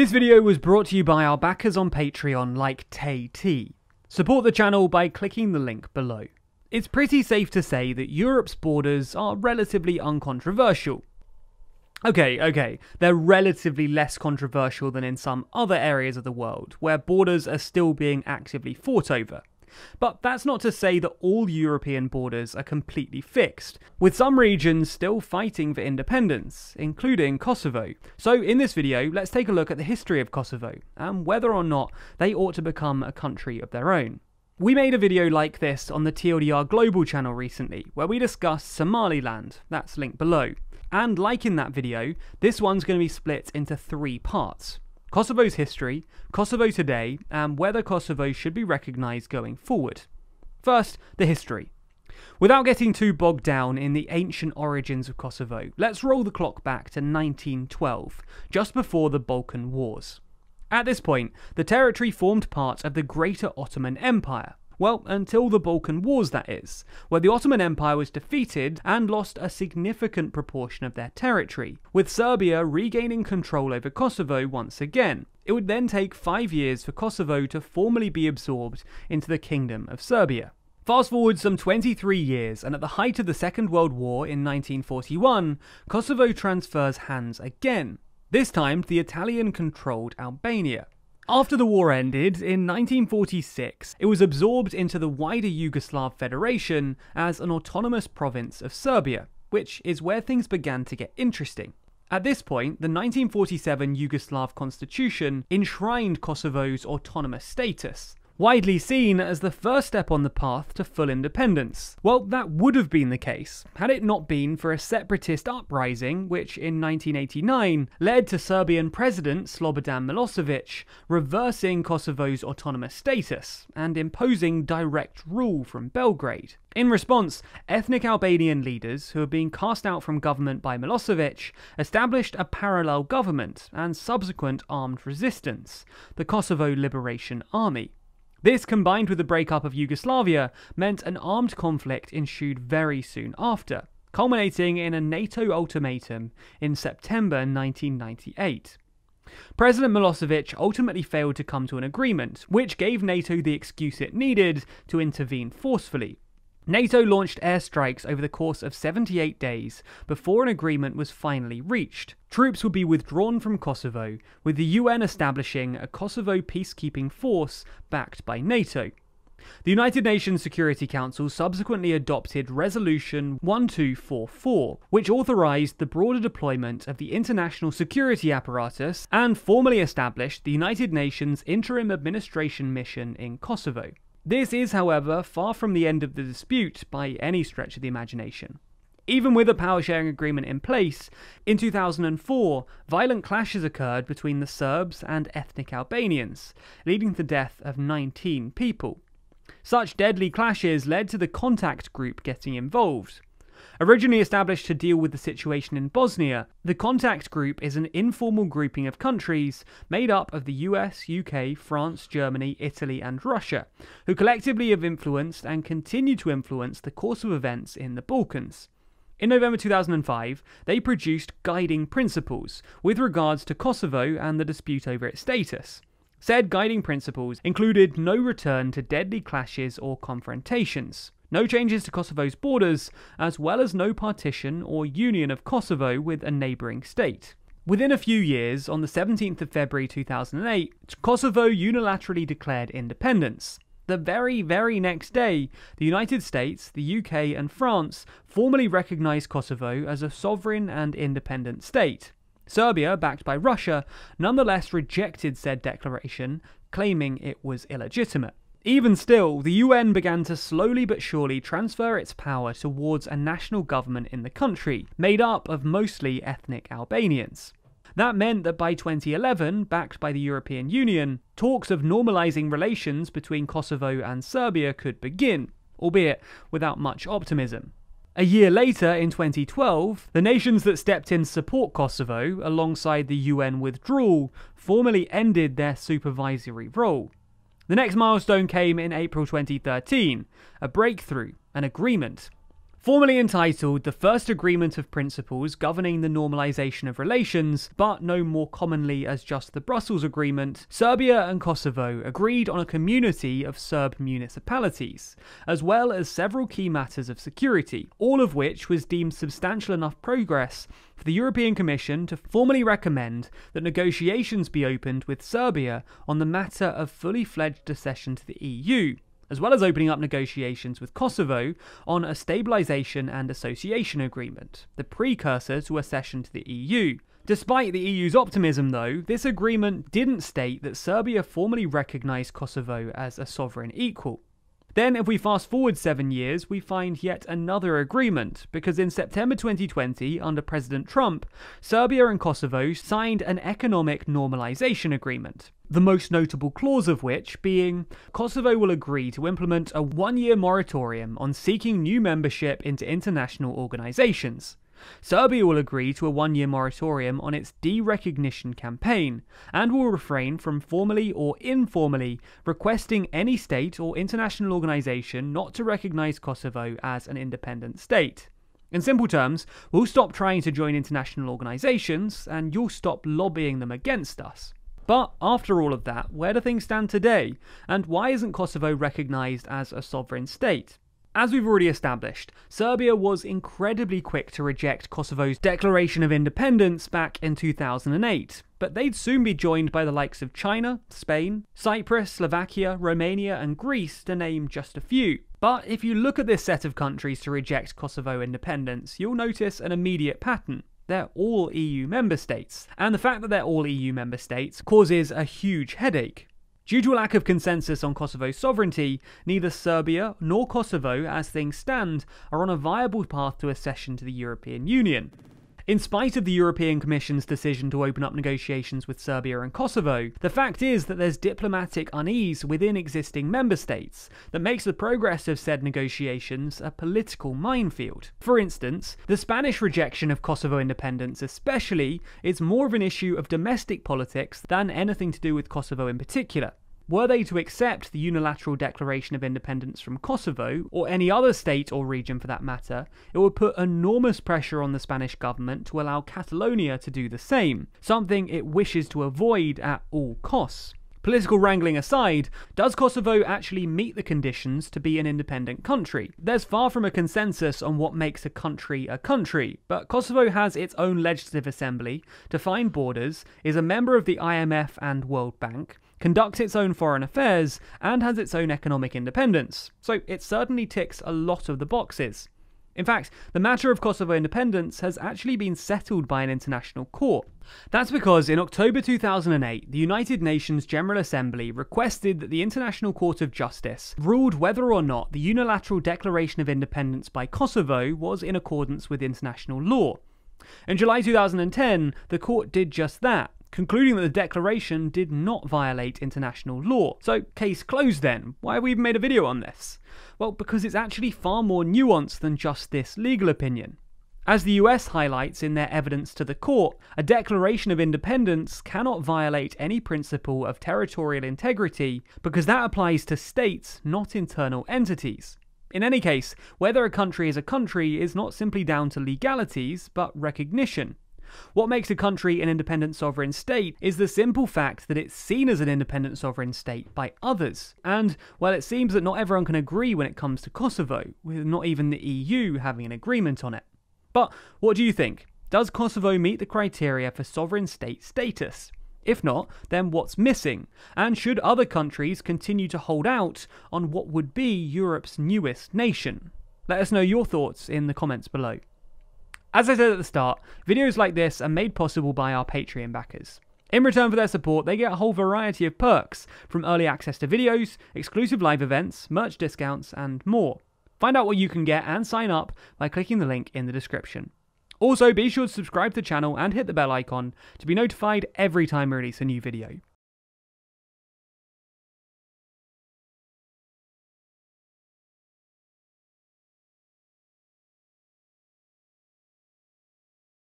This video was brought to you by our backers on Patreon like Tay T. Support the channel by clicking the link below. It's pretty safe to say that Europe's borders are relatively uncontroversial. Okay, okay, they're relatively less controversial than in some other areas of the world, where borders are still being actively fought over. But that's not to say that all European borders are completely fixed, with some regions still fighting for independence, including Kosovo. So in this video, let's take a look at the history of Kosovo, and whether or not they ought to become a country of their own. We made a video like this on the TLDR Global channel recently, where we discussed Somaliland, that's linked below. And like in that video, this one's going to be split into three parts. Kosovo's history, Kosovo today, and whether Kosovo should be recognised going forward. First, the history. Without getting too bogged down in the ancient origins of Kosovo, let's roll the clock back to 1912, just before the Balkan Wars. At this point, the territory formed part of the Greater Ottoman Empire, well, until the Balkan Wars, that is, where the Ottoman Empire was defeated and lost a significant proportion of their territory, with Serbia regaining control over Kosovo once again. It would then take five years for Kosovo to formally be absorbed into the Kingdom of Serbia. Fast forward some 23 years, and at the height of the Second World War in 1941, Kosovo transfers hands again, this time to the Italian controlled Albania. After the war ended, in 1946, it was absorbed into the wider Yugoslav Federation as an autonomous province of Serbia, which is where things began to get interesting. At this point, the 1947 Yugoslav constitution enshrined Kosovo's autonomous status, widely seen as the first step on the path to full independence. Well, that would have been the case had it not been for a separatist uprising which in 1989 led to Serbian President Slobodan Milosevic reversing Kosovo's autonomous status and imposing direct rule from Belgrade. In response, ethnic Albanian leaders who had been cast out from government by Milosevic established a parallel government and subsequent armed resistance, the Kosovo Liberation Army. This, combined with the breakup of Yugoslavia, meant an armed conflict ensued very soon after, culminating in a NATO ultimatum in September 1998. President Milosevic ultimately failed to come to an agreement, which gave NATO the excuse it needed to intervene forcefully, NATO launched airstrikes over the course of 78 days before an agreement was finally reached. Troops would be withdrawn from Kosovo, with the UN establishing a Kosovo peacekeeping force backed by NATO. The United Nations Security Council subsequently adopted Resolution 1244, which authorized the broader deployment of the international security apparatus and formally established the United Nations Interim Administration Mission in Kosovo. This is, however, far from the end of the dispute by any stretch of the imagination. Even with a power sharing agreement in place, in 2004, violent clashes occurred between the Serbs and ethnic Albanians, leading to the death of 19 people. Such deadly clashes led to the contact group getting involved. Originally established to deal with the situation in Bosnia, the Contact Group is an informal grouping of countries made up of the US, UK, France, Germany, Italy, and Russia, who collectively have influenced and continue to influence the course of events in the Balkans. In November 2005, they produced guiding principles with regards to Kosovo and the dispute over its status. Said guiding principles included no return to deadly clashes or confrontations, no changes to Kosovo's borders, as well as no partition or union of Kosovo with a neighbouring state. Within a few years, on the 17th of February 2008, Kosovo unilaterally declared independence. The very, very next day, the United States, the UK, and France formally recognised Kosovo as a sovereign and independent state. Serbia, backed by Russia, nonetheless rejected said declaration, claiming it was illegitimate. Even still, the UN began to slowly but surely transfer its power towards a national government in the country, made up of mostly ethnic Albanians. That meant that by 2011, backed by the European Union, talks of normalising relations between Kosovo and Serbia could begin, albeit without much optimism. A year later, in 2012, the nations that stepped in to support Kosovo, alongside the UN withdrawal, formally ended their supervisory role. The next milestone came in April 2013 a breakthrough, an agreement. Formally entitled the First Agreement of Principles Governing the Normalization of Relations, but known more commonly as just the Brussels Agreement, Serbia and Kosovo agreed on a community of Serb municipalities, as well as several key matters of security, all of which was deemed substantial enough progress for the European Commission to formally recommend that negotiations be opened with Serbia on the matter of fully fledged accession to the EU as well as opening up negotiations with Kosovo on a stabilisation and association agreement, the precursor to accession to the EU. Despite the EU's optimism, though, this agreement didn't state that Serbia formally recognised Kosovo as a sovereign equal. Then, if we fast forward seven years, we find yet another agreement, because in September 2020, under President Trump, Serbia and Kosovo signed an economic normalization agreement. The most notable clause of which being Kosovo will agree to implement a one year moratorium on seeking new membership into international organizations. Serbia will agree to a one year moratorium on its derecognition campaign, and will refrain from formally or informally requesting any state or international organisation not to recognise Kosovo as an independent state. In simple terms, we'll stop trying to join international organisations, and you'll stop lobbying them against us. But after all of that, where do things stand today? And why isn't Kosovo recognised as a sovereign state? As we've already established, Serbia was incredibly quick to reject Kosovo's declaration of independence back in 2008, but they'd soon be joined by the likes of China, Spain, Cyprus, Slovakia, Romania, and Greece, to name just a few. But if you look at this set of countries to reject Kosovo independence, you'll notice an immediate pattern. They're all EU member states, and the fact that they're all EU member states causes a huge headache. Due to a lack of consensus on Kosovo's sovereignty, neither Serbia nor Kosovo, as things stand, are on a viable path to accession to the European Union. In spite of the European Commission's decision to open up negotiations with Serbia and Kosovo, the fact is that there's diplomatic unease within existing member states that makes the progress of said negotiations a political minefield. For instance, the Spanish rejection of Kosovo independence especially is more of an issue of domestic politics than anything to do with Kosovo in particular. Were they to accept the unilateral declaration of independence from Kosovo, or any other state or region for that matter, it would put enormous pressure on the Spanish government to allow Catalonia to do the same, something it wishes to avoid at all costs. Political wrangling aside, does Kosovo actually meet the conditions to be an independent country? There's far from a consensus on what makes a country a country, but Kosovo has its own legislative assembly, defined borders, is a member of the IMF and World Bank, conducts its own foreign affairs, and has its own economic independence. So it certainly ticks a lot of the boxes. In fact, the matter of Kosovo independence has actually been settled by an international court. That's because in October 2008, the United Nations General Assembly requested that the International Court of Justice ruled whether or not the unilateral declaration of independence by Kosovo was in accordance with international law. In July 2010, the court did just that, concluding that the declaration did not violate international law. So, case closed then. Why have we even made a video on this? Well, because it's actually far more nuanced than just this legal opinion. As the US highlights in their evidence to the court, a declaration of independence cannot violate any principle of territorial integrity because that applies to states, not internal entities. In any case, whether a country is a country is not simply down to legalities, but recognition. What makes a country an independent sovereign state is the simple fact that it's seen as an independent sovereign state by others. And, well, it seems that not everyone can agree when it comes to Kosovo, with not even the EU having an agreement on it. But what do you think? Does Kosovo meet the criteria for sovereign state status? If not, then what's missing? And should other countries continue to hold out on what would be Europe's newest nation? Let us know your thoughts in the comments below. As I said at the start, videos like this are made possible by our Patreon backers. In return for their support, they get a whole variety of perks, from early access to videos, exclusive live events, merch discounts, and more. Find out what you can get and sign up by clicking the link in the description. Also, be sure to subscribe to the channel and hit the bell icon to be notified every time we release a new video.